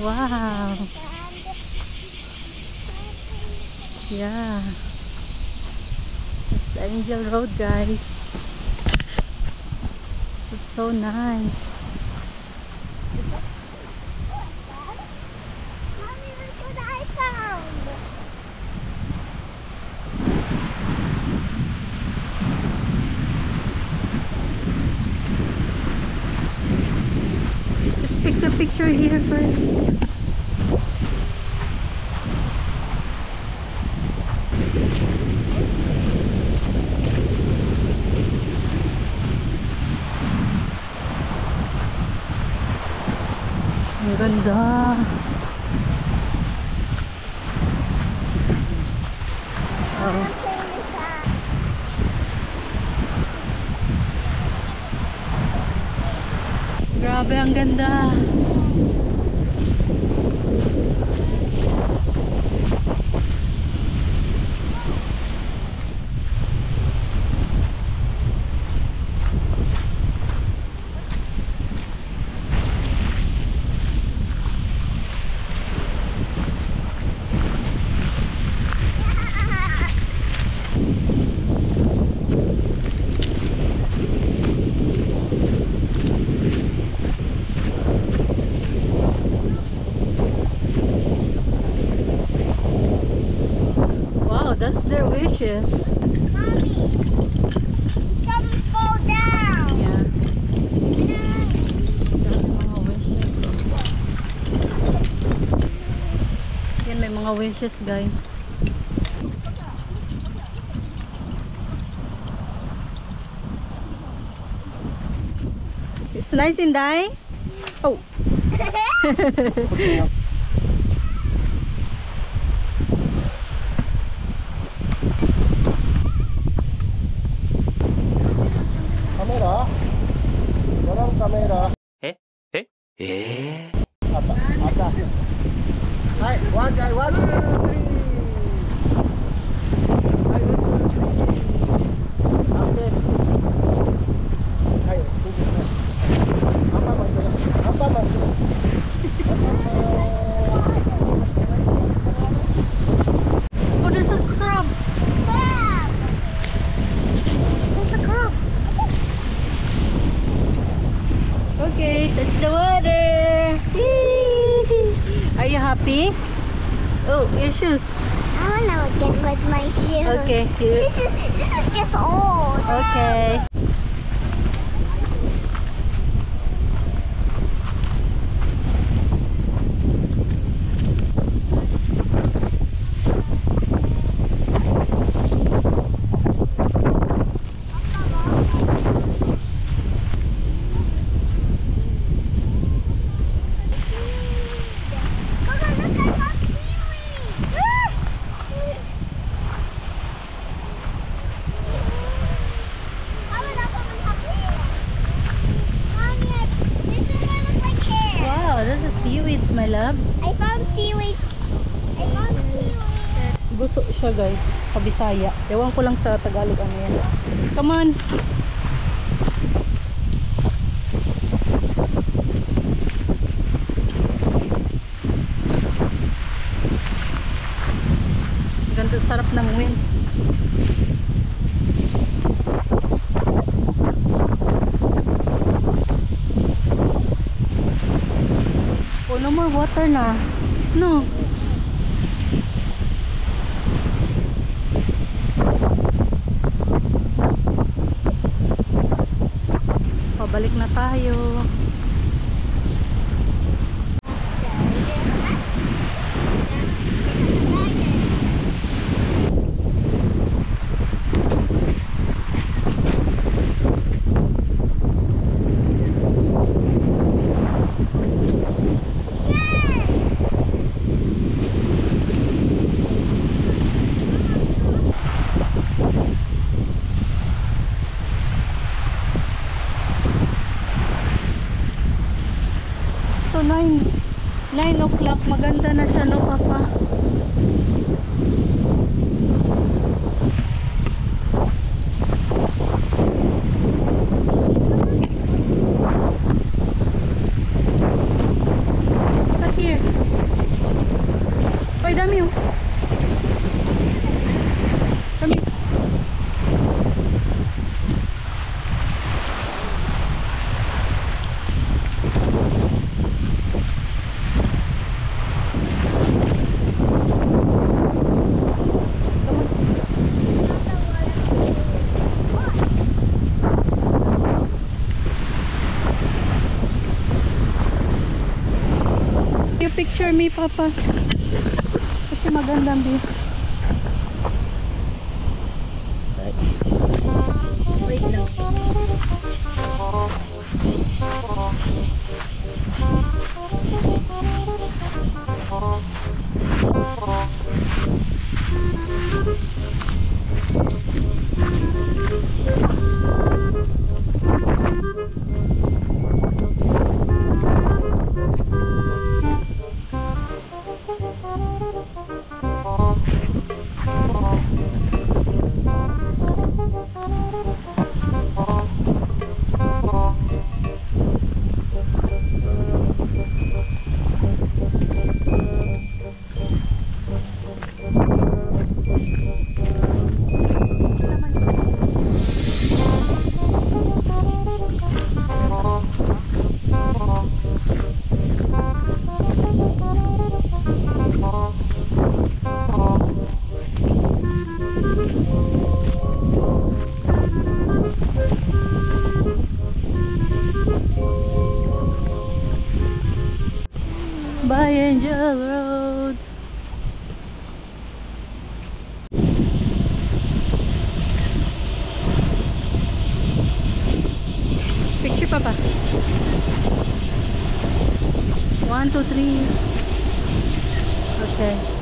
Wow. Yeah. It's the Angel Road, guys. It's so nice. Mommy, look what I found. Let's picture here first. Ang ganda. Oh. I'm turning this on. Grabe, ang ganda. mga wishes guys it's nice in die oh Eh? Eh? Eh? Ata, ata. Hey, one guy, one. Oh, your shoes. I want to get with my shoes. Okay. This is this is just old. Okay. Seaweeds, my love. I found seaweed. I found seaweed. Gusto siya, guys. Sa Bisaya. Ewan ko lang sa Tagalog ano yan. Come on. Ganda sarap ng wind. Oh, no more water na. No. Na siya no picture me, Papa? Kasi magandang view. Wait Angel Road. Picture papa. One, two, three. Okay.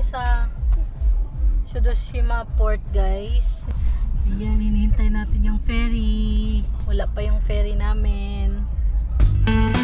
Sa Shidoshima Port, guys. Ayan, hinihintay natin yung ferry. Wala pa yung ferry namin. We're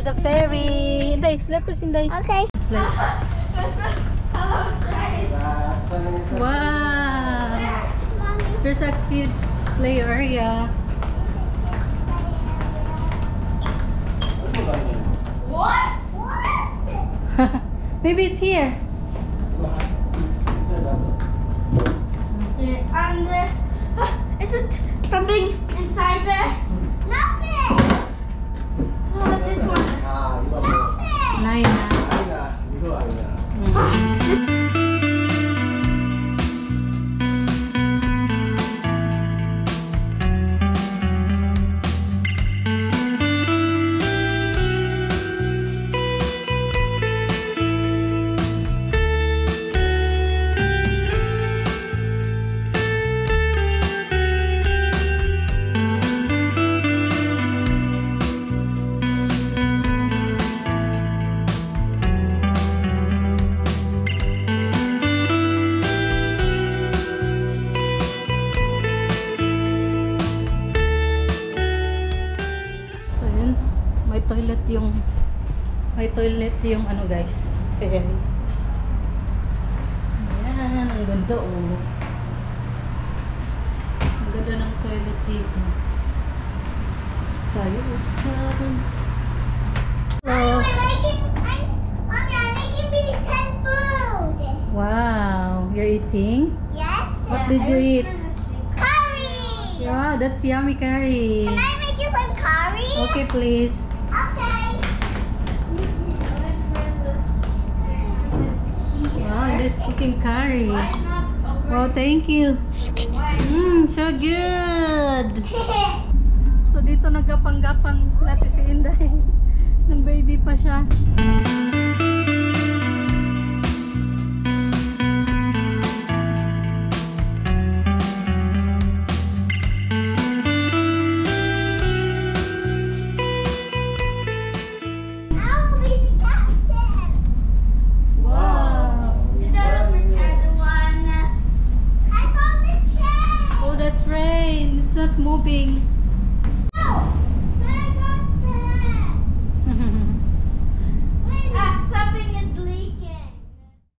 here inside the ferry. Inday, slippers, Inday. Okay. Wow! There's a kids play area. What? What? Maybe it's here. And there, is it something inside there? Toilet yung may toilet yung ano guys, ferry. Ayan, ang ganda oh. Ang ganda ng toilet dito. Tayo, cabins. Hello. Mommy, I'm making, I'm, Mommy, I'm making pen food. Wow, you're eating? Yes. What did you eat? Curry. Wow, that's yummy curry. Can I make you some curry? Okay, please. Okay. Green curry. Oh, thank you. Mmm, so good. So dito nagkapang-gapang natin si Inday. Nung baby pa siya.